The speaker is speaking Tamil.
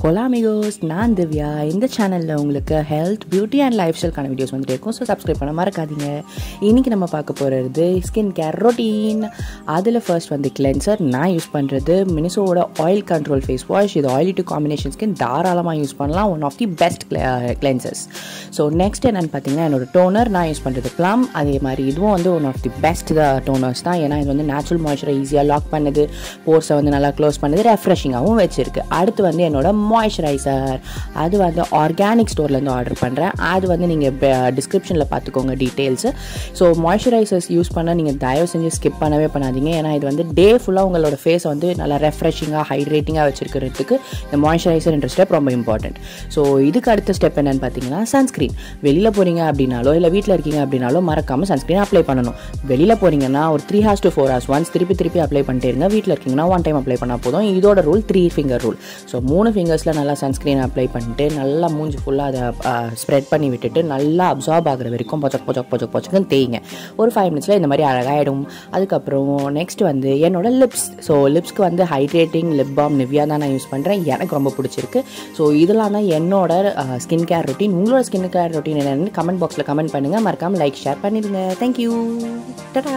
ஹொலாமிகோஸ் நான் திவ்யா. இந்த சேனலில் உங்களுக்கு ஹெல்த் பியூட்டி அண்ட் லைஃப் ஸ்டைல்கான வீடியோஸ் வந்துட்டு இருக்கும். ஸோ சப்ஸ்கிரைப் பண்ண மறக்காதீங்க. இன்றைக்கி நம்ம பார்க்க போகிறது ஸ்கின் கேர் ரொட்டீன் அதில் ஃபர்ஸ்ட் வந்து கிளென்சர் நான் யூஸ் பண்ணுறது மினிசோட ஆயில் கண்ட்ரோல் ஃபேஸ் வாஷ் இது ஆயிலி டு காம்பினேஷன் ஸ்கின் தாராளமாக யூஸ் பண்ணலாம். One of the best cleansers so next என்னென்னு பார்த்தீங்கன்னா என்னோட டோனர் நான் யூஸ் பண்ணுறது ப்ளம் அதே மாதிரி இதுவும் வந்து one of the best toners தான். ஏன்னா இது வந்து நேச்சுரல் மாய்ச்சரை ஈஸியாக லாக் பண்ணுது போர்ஸை வந்து நல்லா க்ளோஸ் பண்ணுது. ரெஃப்ரெஷிங்காகவும் வச்சிருக்கு. அடுத்து வந்து என்னோட மாய்ஸ்சரைசர் அது வந்து ஆர்கானிக் ஸ்டோர்லேருந்து ஆர்டர் பண்ணுறேன் அது வந்து நீங்கள் டிஸ்கிரிப்ஷனில் பார்த்துக்கோங்க டீட்டெயில்ஸு ஸோ மாய்ஸ்சரைசர்ஸ் யூஸ் பண்ண நீங்கள் தயவு செஞ்சு ஸ்கிப் பண்ணவே பண்ணாதீங்க. ஏன்னா இது வந்து டே ஃபுல்லாக உங்களோட ஃபேஸை வந்து நல்லா ரெஃப்ரெஷிங்காக ஹைட்ரேட்டிங்காக வச்சுருக்கிறதுக்கு இந்த மாய்ஸ்சரைசர்ன்ற ஸ்டெப் ரொம்ப இம்பார்ட்டன்ட் ஸோ இதுக்கு அடுத்த ஸ்டெப் என்னென்னு பார்த்தீங்கன்னா சன்ஸ்க்ரீன் வெளியில் போகிறீங்க அப்படின்னாலோ இல்லை வீட்டில் இருக்கீங்க அப்படின்னாலோ மறக்காமல் சன்ஸ்க்ரீன் அப்ளை பண்ணணும். வெளியில் போகிறீங்கன்னா ஒரு three hours to four hours once திருப்பி திருப்பி அப்ளை பண்ணிட்டே இருங்க. வீட்டில் இருக்கீங்கன்னா ஒன் டைம் அப்ளை பண்ணால் போதும். இதோட rule three finger rule so மூணு ஃபேஸில் நல்லா சன்ஸ்க்ரீன் அப்ளை பண்ணிட்டு நல்லா மூஞ்சி ஃபுல்லாக அதை ஸ்ப்ரெட் பண்ணி விட்டுட்டு நல்லா அப்சார்ப் ஆகிற வரைக்கும் பொச்சக் பொச்சக் பொச்சக் பொச்சக்குன்னு தேய்ங்க. ஒரு ஃபைவ் மினிட்ஸில் இந்த மாதிரி அழகாகிடும் அதுக்கப்புறம் நெக்ஸ்ட் வந்து என்னோட லிப்ஸ் ஸோ லிப்ஸ்க்கு வந்து ஹைட்ரேட்டிங் லிப் பாம் நிவ்யா தான் நான் யூஸ் பண்ணுறேன் எனக்கு ரொம்ப பிடிச்சிருக்கு. ஸோ இதெல்லாம் தான் என்னோட ஸ்கின் கேர் ரொட்டீன் உங்களோட ஸ்கின் கேர் ரொட்டீன் என்னென்னு கமெண்ட் பாக்ஸில் கமெண்ட் பண்ணுங்கள் மறக்காமல் லைக் ஷேர் பண்ணிடுங்க. தேங்க்யூ டடா